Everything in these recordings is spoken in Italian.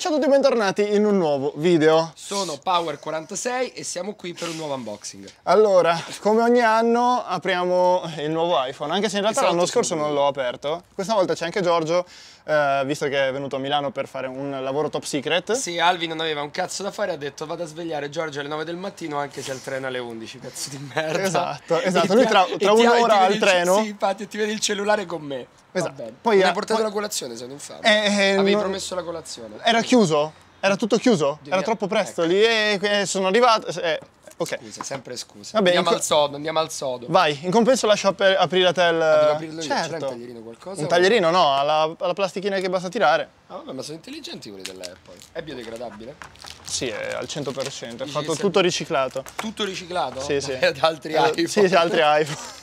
Ciao a tutti e bentornati in un nuovo video. Sono Power46 e siamo qui per un nuovo unboxing. Allora, come ogni anno apriamo il nuovo iPhone, anche se in realtà Esatto, l'anno scorso non l'ho aperto. Questa volta c'è anche Giorgio, eh, visto che è venuto a Milano per fare un lavoro top secret. Sì, Alvi non aveva un cazzo da fare, ha detto vado a svegliare Giorgio alle 9 del mattino anche se il treno alle 11, pezzo di merda. Esatto, esatto. E Lui tra- tra un'ora al treno. Sì, infatti, ti vede il cellulare con me. Esatto. Poi non ha- hai portato poi- la colazione, sei un infame. Eh, eh, Avevi non- promesso la colazione. Era chiuso? Era tutto chiuso? Devi- Era troppo presto ecco. lì e e sono arrivato. eh, ok. Scusa, sempre scusa. Vabbè, andiamo al sodo, andiamo al sodo. Vai, in compenso lascio ap- aprire a te il. Ah, devo aprirlo io? certo. C'era un taglierino qualcosa? Un taglierino no, alla, alla plastichina che basta tirare. Ah, vabbè, ma sono intelligenti quelli dell'Apple. È biodegradabile? Sì, è al 100%, è fatto tutto riciclato. Tutto riciclato? Sì, sì. Da altri Eh, iPhone. Sì, sì, altri iPhone.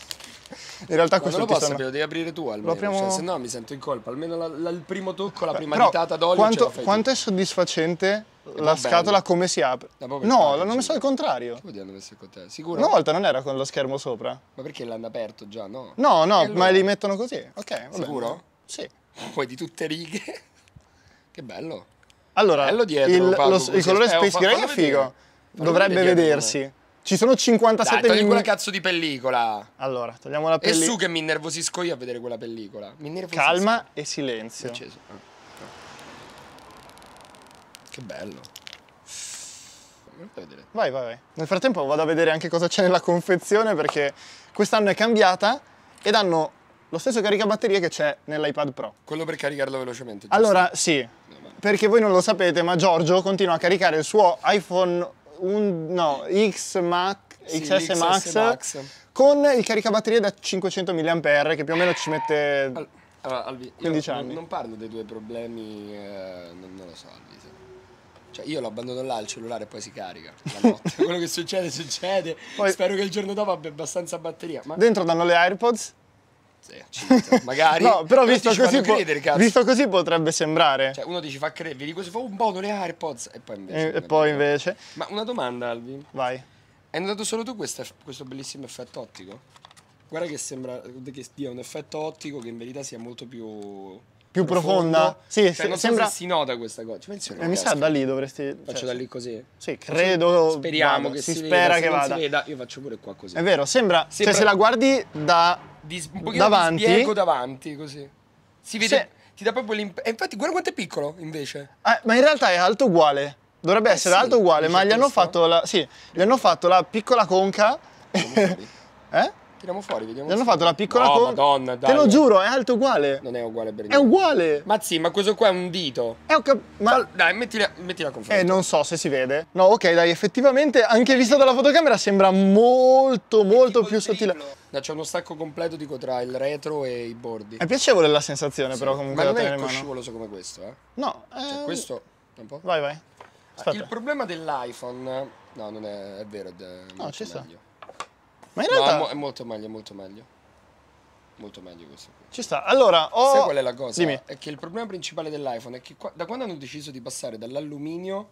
In realtà questo non lo posso sono... lo devi aprire tu almeno. apriamo- Cioè, se no mi sento in colpa. Almeno la- la- il primo tocco, la prima Però, ditata d'olio quanto, la quanto è soddisfacente la bello. scatola come si apre? No, l'hanno messo al contrario. tu. Vuoi dire messo con te? Sicuro? Una volta non era con lo schermo sopra. Ma perché l'hanno aperto già? No. No, no, allora? ma li mettono così. Ok, va bene. Sicuro? Sì. Poi di tutte righe. che bello. Allora, Bello dietro, il, Paolo, lo- il colore Eh, Space Gray è figo. Dovrebbe vedersi. Ci sono Dai, 57 togli mm. quella cazzo di pellicola. Allora, togliamo la E pellicola. su che mi innervosisco io a vedere quella pellicola. Mi innervosisco. Calma e silenzio. Acceso. Ah. Che bello. Vai, vai, vai. Nel frattempo vado a vedere anche cosa c'è nella confezione perché quest'anno è cambiata ed hanno lo stesso caricabatterie che c'è nell'iPad Pro. Quello per caricarlo velocemente. giusto? Allora, sì, perché voi non lo sapete, ma Giorgio continua a caricare il suo iPhone un- no, X Max, Sì, XS Max, Max. con il caricabatterie da 500 mAh che più o meno ci mette... Al- Allora, Alvi, io 15 non- anni. Non parlo dei tuoi problemi, eh, non, non lo so, Alvi. se- Cioè, io lo abbandono là il cellulare e poi si carica la notte. Quello che succede, succede. Poi- Spero che il giorno dopo abbia abbastanza batteria. Ma Dentro danno le AirPods. Magari. No, però visto ti ci così, credere, cazzo. visto così potrebbe sembrare. Cioè, uno ti ci fa credere, vedi cosa fa un buono le AirPods e poi invece. e, e poi invece... Ma una domanda, Alvi. Vai. Hai notato solo tu questo, questo bellissimo effetto ottico? Guarda che sembra che dia un effetto ottico che in verità sia molto più. Più profonda? Sì, Cioè, se- sembra- si nota questa cosa. Ci pensi? Eh, mi sa da lì dovresti... Faccio cioè, da lì così. Sì, credo... Speriamo vada, che si, si, spera veda. Che vada. Si veda, io faccio pure qua così. È vero, sembra, Sembra- Cioè, se la guardi da... Di, un pochino davanti- spiego davanti, così. Si vede. Se- Ti dà proprio l'imp... E infatti, guarda quanto è piccolo invece. Eh, ma in realtà è alto uguale. Dovrebbe Eh essere sì, alto uguale, ma gli hanno fatto la... Sì, gli hanno fatto la piccola conca... Eh? Tiriamo fuori, vediamo. Gli hanno fatto la piccola no, conca... Madonna, dai. Te lo giuro, è alto uguale. Non è uguale per È niente. uguale. Ma sì, ma questo qua è un dito. È cap- Ma... Dai, mettila, mettila a confronto. Eh, non so se si vede. No, ok, dai, effettivamente, anche visto dalla fotocamera, sembra molto, molto più sottile. No, c'è uno stacco completo dico tra il retro e i bordi. È piacevole la sensazione, però, comunque, Ma da non è tenere in mano. coscivoloso come questo, eh. No, Cioè, eh, questo un po'. Vai, vai. Aspetta. Il problema dell'iPhone No, non è, è vero, è molto ci sta. Ma in No, realtà è, mo- è molto meglio, è molto meglio. Molto meglio questo qui. ci sta. Allora, ho... Sai qual è la cosa? Dimmi. È che il problema principale dell'iPhone è che qua- da quando hanno deciso di passare dall'alluminio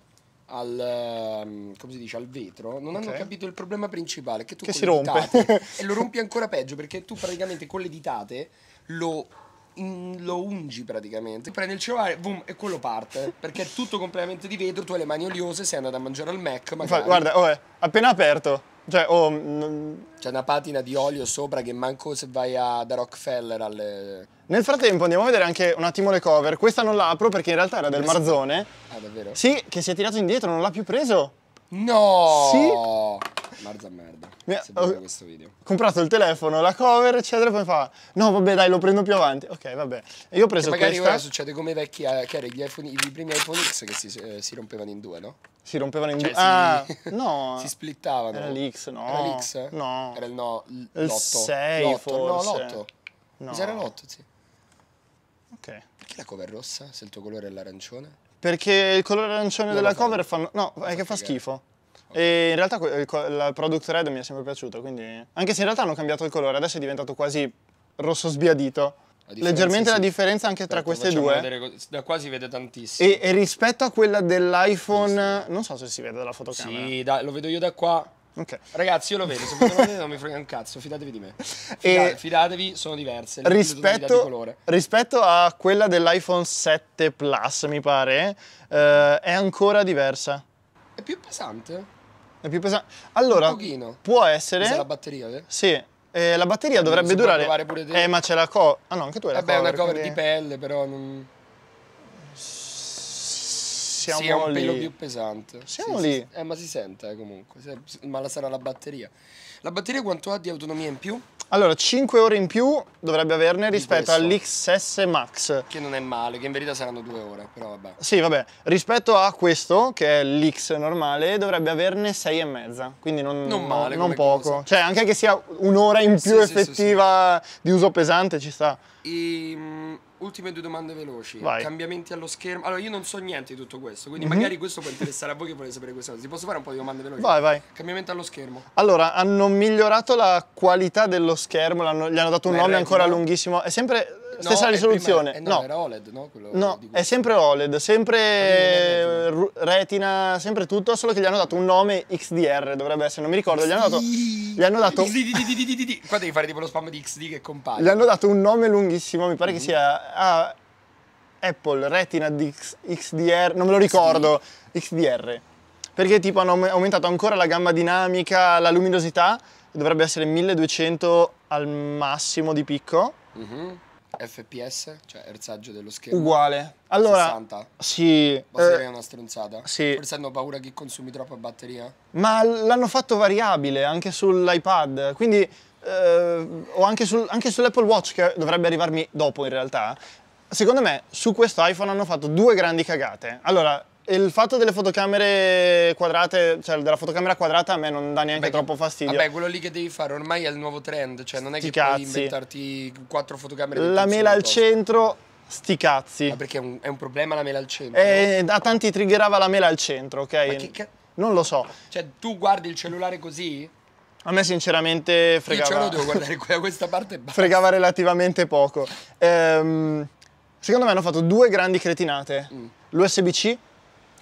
al, ehm, come si dice, al vetro, non hanno Ok. capito il problema principale, che tu Che si rompe. e lo rompi ancora peggio perché tu praticamente con le ditate lo, in- lo ungi praticamente. Prendi il cellulare, boom, e quello parte. Perché è tutto completamente di vetro, tu hai le mani oliose, sei andato a mangiare al Mac, magari. Infatti, guarda, oh, è appena aperto. Cioè, oh, mm, C'è una patina di olio sopra che manco se vai a, da Rockefeller alle... Nel frattempo andiamo a vedere anche un attimo le cover. Questa non la apro perché in realtà era del Marzone. Ah, davvero? Sì, che si è tirato indietro, non l'ha più preso. No! Sì? Marza merda. Mi ha- Se oh. questo video. Ho comprato il telefono, la cover, eccetera, poi fa "No, vabbè, dai, lo prendo più avanti". Ok, vabbè. E io ho Che preso magari questa. ora succede come i vecchi, eh, che erano gli, iPhone- i primi iPhone X che si, eh, si rompevano in due, no? Si rompevano in Cioè, due. Ah, no. si splittavano. Era l'X, no. Era l'X? No. Era il no, l- Il l'otto. sei, L'otto, No, forse. l'otto. No. Mi sa era l'otto, sì. Ok. Perché la cover è rossa se il tuo colore è l'arancione? Perché il colore arancione Non della cover fanno no, è che fa schifo. E in realtà il, product red mi è sempre piaciuto, quindi anche se in realtà hanno cambiato il colore, adesso è diventato quasi rosso sbiadito. La Leggermente la sì. differenza anche tra Aspetta, queste due. vedere da qua si vede tantissimo. E, e rispetto a quella dell'iPhone, non so se si vede dalla fotocamera. Sì, dai, lo vedo io da qua. Ok. Ragazzi, io lo vedo, se lo vedete non mi frega un cazzo, fidatevi di me. E- Fida- fidatevi, sono diverse. Rispetto, colore. rispetto a quella dell'iPhone 7 Plus, mi pare, eh, è ancora diversa. È più pesante? È più pesante. Allora, Un pochino. può Questa è essere... la batteria, eh? Sì, eh, la batteria dovrebbe si può durare... pure te. Eh, ma c'è la co... Ah no, anche tu hai la Vabbè, è una cover quindi di pelle, però non... Siamo sì, è un lì. pelo più pesante. Siamo Sì, lì. sì. Eh, ma si sente eh, comunque. Ma la sarà la batteria. La batteria quanto ha di autonomia in più? Allora, 5 ore in più dovrebbe averne rispetto all'XS Max. Che non è male, che in verità saranno due ore, però vabbè. Sì, vabbè, rispetto a questo, che è l'X normale, dovrebbe averne 6 e mezza, quindi non, Non male non poco. cosa. Cioè, anche che sia un'ora in Sì, più sì, sì, effettiva di uso pesante ci sta. E, mm, ultime due domande veloci. Vai. Cambiamenti allo schermo. Allora, io non so niente di tutto questo, quindi Mhm. magari questo può interessare a voi che volete sapere queste cose. Ti posso fare un po' di domande veloci? Vai, vai. Cambiamento allo schermo. Allora, hanno migliorato la qualità dello schermo, gli hanno dato un è nome Retina? ancora lunghissimo. È sempre stessa No, risoluzione. prima- eh, no, no, era OLED, no? Quello No, è sempre OLED, sempre Retina. ru- retina, sempre tutto, solo che gli hanno dato un nome XDR, dovrebbe essere, non mi ricordo, gli hanno dato, gli hanno dato, XD. Qua devi fare tipo lo spam di XD che compare. gli hanno dato un nome lunghissimo, mi pare che sia ah, Apple Retina XDR, non me lo ricordo, XDR. Perché tipo hanno aume- aumentato ancora la gamma dinamica, la luminosità, dovrebbe essere 1200 al massimo di picco, Mhm. FPS, cioè erzaggio dello schermo. uguale. Allora, 60. sì, dire eh, è una stronzata? sì. Forse hanno paura che consumi troppa batteria? Ma l'hanno fatto variabile anche sull'iPad, quindi eh, o anche, sul- anche sull'Apple Watch che dovrebbe arrivarmi dopo in realtà. Secondo me su questo iPhone hanno fatto due grandi cagate. Allora, il fatto delle fotocamere quadrate, cioè della fotocamera quadrata a me non dà neanche Vabbè, troppo fastidio. Vabbè, quello lì che devi fare ormai è il nuovo trend, cioè non è Sti che puoi cazzi. inventarti quattro fotocamere. La mela al centro, sti cazzi. Ma perché è un, è un problema la mela al centro? E a tanti triggerava la mela al centro, ok? Ma che ca- Non lo so. Cioè, tu guardi il cellulare così? A me sinceramente Io ce fregava. lo devo guardare da questa parte basta. fregava relativamente poco. Ehm, secondo me hanno fatto due grandi cretinate. Mm. L'USB-C,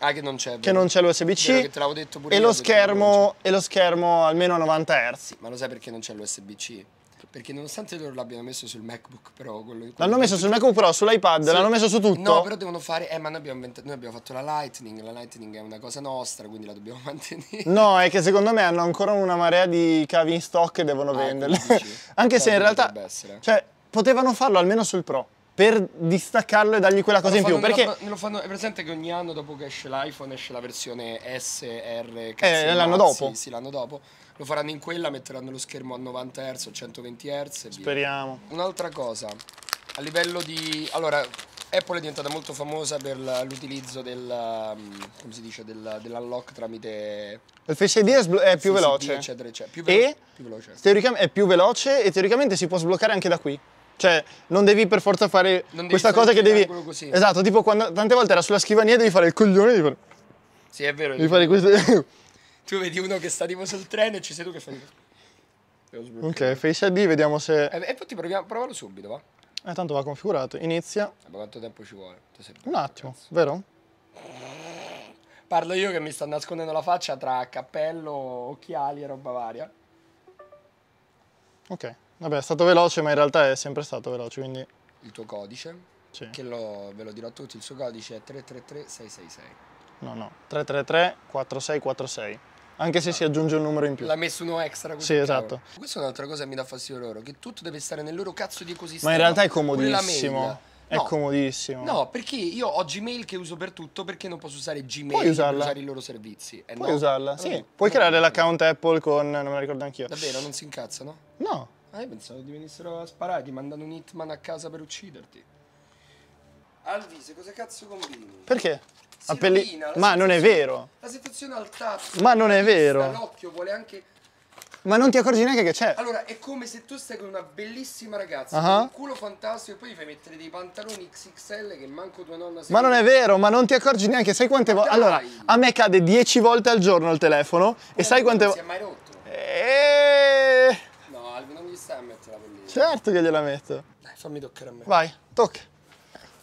Ah, che non c'è. che non c'è l'USB-C, te l'avevo detto pure e io, lo, schermo, e lo schermo almeno a 90 Hz. Ma lo sai perché non c'è l'USB-C? Perché nonostante loro l'abbiano messo sul MacBook, però quello L'hanno messo sul MacBook Pro, sull'iPad, Sì. l'hanno messo su tutto. No, però devono fare. Eh, ma noi abbiamo, noi abbiamo fatto la Lightning. La Lightning è una cosa nostra, quindi la dobbiamo mantenere. No, è che secondo me hanno ancora una marea di cavi in stock e devono Ah, dici? Anche se in realtà, cioè, potevano farlo almeno sul Pro per distaccarlo e dargli quella cosa in più. Perché nella- fanno, è presente che ogni anno dopo che esce l'iPhone esce la versione S, R, Eh, cazzi e l'anno dopo. Sì, l'anno dopo. Lo faranno in quella, metteranno lo schermo a 90 Hz o 120 Hz speriamo. Un'altra cosa, a livello di... Allora, Apple è diventata molto famosa per l'utilizzo del... um, come si dice, del, dell'unlock tramite... Il Face ID è, più veloce. eccetera, eccetera. Più, velo- E più veloce. è più veloce e teoricamente si può sbloccare anche da qui. Cioè, non devi per forza fare questa cosa che devi. così. Esatto, tipo quando tante volte era sulla scrivania devi fare il coglione devi fare, Sì, è vero. devi fare questo. Tu vedi uno che sta tipo sul treno e ci sei tu che fai... Ok, Face ID, vediamo se. E, e poi ti proviamo, provalo subito, va? Eh, tanto va configurato. Inizia. Ma quanto tempo ci vuole? Un attimo, vero? Parlo io che mi sto nascondendo la faccia tra cappello, occhiali e roba varia. Ok. Vabbè, è stato veloce, ma in realtà è sempre stato veloce, quindi. Il tuo codice, Sì. che lo, ve lo dirò a tutti, il suo codice è 333666. No, no. 333 4646. Anche se si aggiunge un numero in più. L'ha messo uno extra così. Sì, esatto. cavolo. Questa è un'altra cosa che mi dà fastidio loro, che tutto deve stare nel loro cazzo di ecosistema. Ma in realtà è comodissimo. È No, comodissimo. No, perché io ho Gmail che uso per tutto, perché non posso usare Gmail Puoi per usare i loro servizi? Eh, Puoi no. usarla, sì. Allora, Puoi no. creare l'account Apple con. non me la ricordo anch'io. Davvero, non si incazzano? No. Ah, io pensavo ti venissero a sparare, ti mandano un hitman a casa per ucciderti. Alvise, cosa cazzo combini? Perché? Si A pelli- rovina, la Ma non è vero. La situazione al tatto. Ma non è vero. L'occhio vuole anche... Ma non ti accorgi neanche che c'è. Allora, è come se tu stai con una bellissima ragazza, Ah. con un culo fantastico, e poi gli fai mettere dei pantaloni XXL che manco tua nonna Ma non è vero, ma non ti accorgi neanche. Sai quante volte. Allora, a me cade 10 volte al giorno il telefono. E sai quante Non si è volte. mai rotto? Eh, No, Alvi, non gli stai a mettere la pellicola. Certo che gliela metto. Dai, fammi toccare a me. Vai, tocca.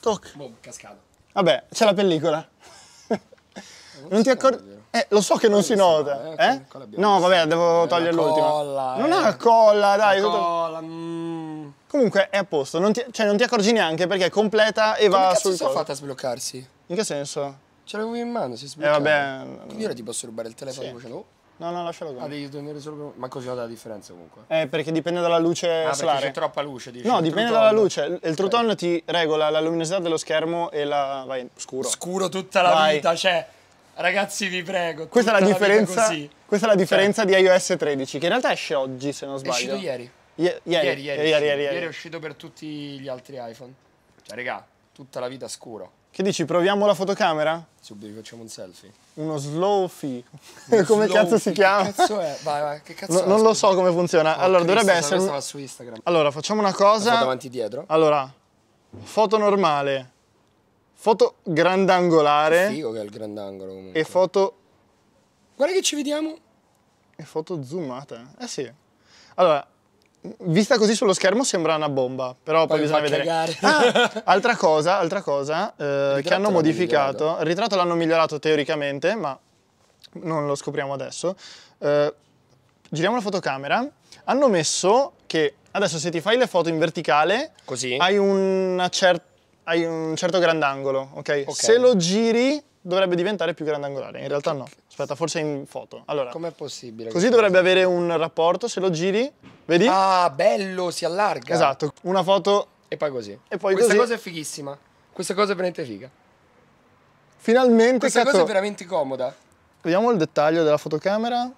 Tocca. Boh, cascato. Vabbè, c'è la pellicola. Non ti accorgi. Eh, lo so che non si si nota. eh, Eh? No, vabbè, devo Eh, togliere la l'ultima. colla, Non eh. ha colla, dai. La colla, mm. Comunque è a posto, non ti, cioè non ti accorgi neanche perché è completa e Come va cazzo sul si è coso. fatta a sbloccarsi? In che senso? Ce l'avevo in mano, si è Eh vabbè. Quindi ora ti posso rubare il telefono Sì. facendo... Oh, No, no, lascialo ah, così. devi tenere solo... Ma così nota la differenza comunque. Eh, perché dipende dalla luce Ah, solare. c'è troppa luce, dici. No, dipende dalla luce. Il True Tone ti regola la luminosità dello schermo e la... vai, scuro. Scuro tutta la Vai. vita, cioè... Ragazzi, vi prego. Questa è, la differenza, così. questa è la differenza di iOS 13, che in realtà esce oggi, se non È sbaglio. uscito ieri. Ie- ieri, Ieri, ieri, ieri, è ieri, uscito. ieri. Ieri è uscito per tutti gli altri iPhone. Cioè, raga, tutta la vita scuro. Che dici, proviamo la fotocamera? Subito facciamo un selfie. Uno slow fi. come Slow, cazzo si che chiama? cazzo è? Vai, vai, che cazzo No- è? non lo so come funziona. Oh, allora, dovrebbe se essere... questa va su Instagram. Allora, facciamo una La foto cosa. avanti dietro. Allora, foto normale, foto grandangolare Figo che è il grandangolo comunque. e foto, Guarda che ci vediamo. e foto zoomate. Eh sì. Allora, vista così sullo schermo sembra una bomba, però poi, Poi bisogna vedere. Ah, altra cosa, altra cosa eh, che hanno modificato. Il ritratto l'hanno migliorato teoricamente, ma non lo scopriamo adesso. Eh, giriamo la fotocamera. Hanno messo che adesso se ti fai le foto in verticale Così? hai, cer- hai un certo grandangolo, ok? Ok. Se lo giri dovrebbe diventare più grandangolare. In realtà no. Aspetta, forse in foto. Allora, Com'è possibile? così dovrebbe avere un rapporto, se lo giri, vedi? Ah, bello, si allarga. Esatto, una foto E poi così. E poi Questa così. cosa è fighissima. Questa cosa è veramente figa. finalmente Questa cazzo, cosa è veramente comoda. Vediamo il dettaglio della fotocamera.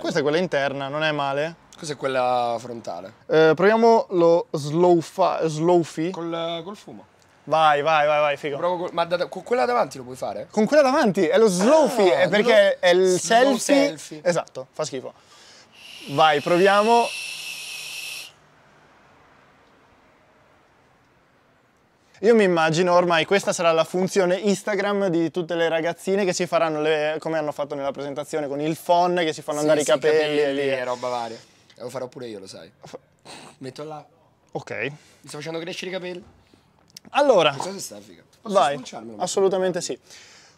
Questa è quella interna, non è male. Questa è quella frontale. Eh, proviamo lo slow, slow. Col, col fumo. Vai, vai, vai, vai, figo. Provo ma da- con quella davanti lo puoi fare? Con quella davanti è lo slow fi, Ah, è perché lo- è il selfie. selfie. Esatto, fa schifo. Vai, proviamo. Io mi immagino ormai questa sarà la funzione Instagram di tutte le ragazzine che si faranno le, come hanno fatto nella presentazione con il phon che si fanno andare i Sì, sì, capelli, e via. e roba varia. E lo farò pure io, lo sai. Metto là. Ok. Mi sto facendo crescere i capelli. Allora, vai. Assolutamente sì.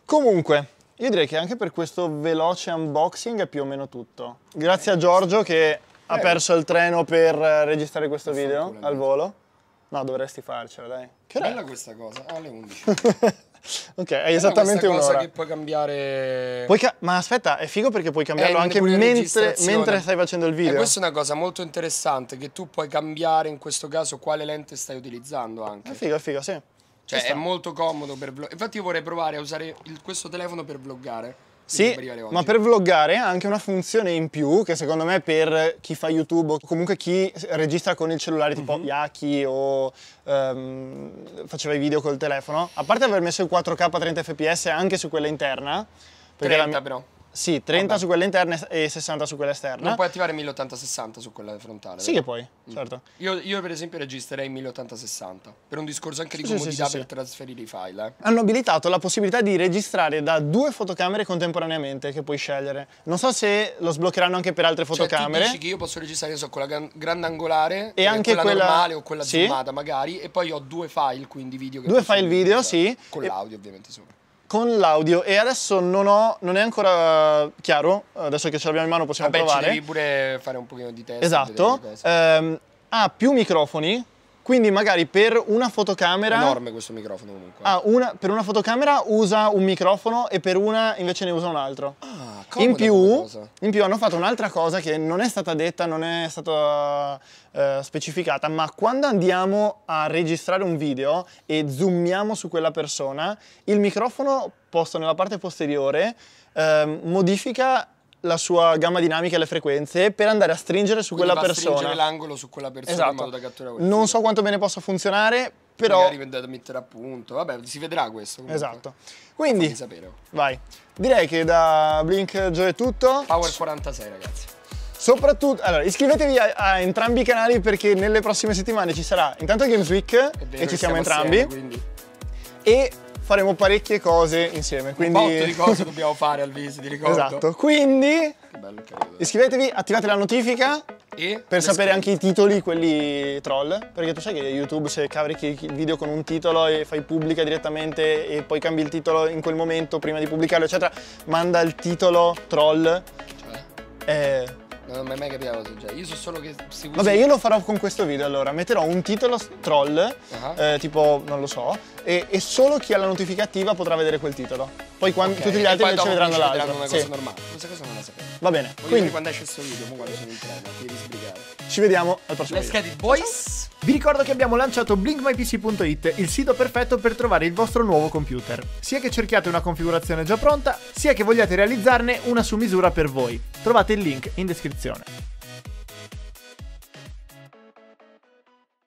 Comunque, io direi che anche per questo veloce unboxing è più o meno tutto. Grazie a Giorgio che ha Prego. perso il treno per eh, registrare questo video al volo. No, dovresti farcela, dai. Che? Bella questa cosa. Alle 11. ok, hai esattamente Questa cosa un'ora. che puoi cambiare... Puoi ca- ma aspetta, è figo perché puoi cambiarlo Eh, anche pure in mentre, mentre stai facendo il E video. questa è una cosa molto interessante, che tu puoi cambiare in questo caso quale lente stai utilizzando anche. È figo, è figo, sì. Cioè Ci è molto comodo per vlog. Infatti io vorrei provare a usare il- questo telefono per vloggare. Sì, ma per vloggare ha anche una funzione in più che secondo me per chi fa YouTube o comunque chi registra con il cellulare tipo Mhm. Yaki o ehm, faceva i video col telefono, a parte aver messo il 4K a 30 fps anche su quella interna, perché 30 la- però. Sì, 30 Vabbè. su quella interna e 60 su quella esterna. Non puoi attivare 1080-60 su quella frontale. Sì vero? che puoi, certo. Io, io per esempio registrerei 1080-60 per un discorso anche di Sì, comodità sì, sì. per trasferire i file. eh. Hanno abilitato la possibilità di registrare da due fotocamere contemporaneamente che puoi scegliere. Non so se lo sbloccheranno anche per altre Cioè, tu fotocamere. dici che io posso registrare, non so, con la gran- grandangolare E eh, anche quella, quella- normale o quella sì. zoomata magari e poi ho due file, quindi video che Due file video, sì. Con E- l'audio ovviamente sopra. Con l'audio e adesso non, ho, non è ancora chiaro, adesso che ce l'abbiamo in mano possiamo Vabbè, provare. devi pure fare un pochino di test. Esatto, cose. Ehm, ha più microfoni, quindi magari per una fotocamera... Enorme questo microfono comunque. Ah, una- per una fotocamera usa un microfono e per una invece ne usa un altro. Ah, In più, in più hanno fatto un'altra cosa che non è stata detta, non è stata eh, specificata, ma quando andiamo a registrare un video e zoomiamo su quella persona, il microfono posto nella parte posteriore ehm, modifica la sua gamma dinamica e le frequenze per andare a stringere su Quindi quella va a stringere persona. l'angolo su quella persona in Esatto. modo da catturare quel Non so quanto bene possa funzionare, però... Magari andate a mettere a punto. Vabbè, si vedrà questo. comunque. Esatto. Quindi, sapere. vai. Direi che da Blink Joe è tutto. Power 46, ragazzi. Soprattutto, allora, iscrivetevi a, a entrambi i canali perché nelle prossime settimane ci sarà intanto Games Week vero e che ci siamo entrambi assieme, e faremo parecchie cose insieme. Quindi un botto di cose dobbiamo fare al viso, ti ricordo. Esatto. Quindi Che bello iscrivetevi, attivate la notifica E Per sapere scrivi. anche i titoli, quelli troll, perché tu sai che YouTube se carichi il video con un titolo e fai pubblica direttamente e poi cambi il titolo in quel momento prima di pubblicarlo, eccetera, manda il titolo troll. Cioè, eh, non mi è mai capitato così già. Io so solo che se. Vabbè, io lo farò con questo video allora. Metterò un titolo troll, Ah. eh, tipo, non lo so, e, e solo chi ha la notifica attiva potrà vedere quel titolo. Poi quan- Ok, tutti gli altri invece vedranno l'altro. una Sì. cosa normale. Questa cosa non la sapevo. Va bene, Voglio quindi quando esce questo video, mo quando sono in treno, ti devi sbrigare. ci vediamo al prossimo Let's video. get it, boys! Vi ricordo che abbiamo lanciato blinkmypc.it, il sito perfetto per trovare il vostro nuovo computer. Sia che cerchiate una configurazione già pronta, sia che vogliate realizzarne una su misura per voi. Trovate il link in descrizione.